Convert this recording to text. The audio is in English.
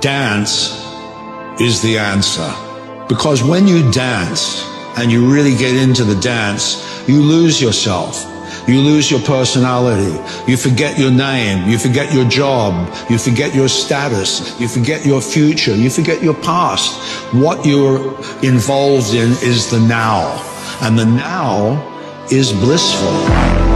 Dance is the answer. Because when you dance and you really get into the dance, you lose yourself. You lose your personality. You forget your name. You forget your job. You forget your status. You forget your future. You forget your past. What you're involved in is the now. And the now is blissful.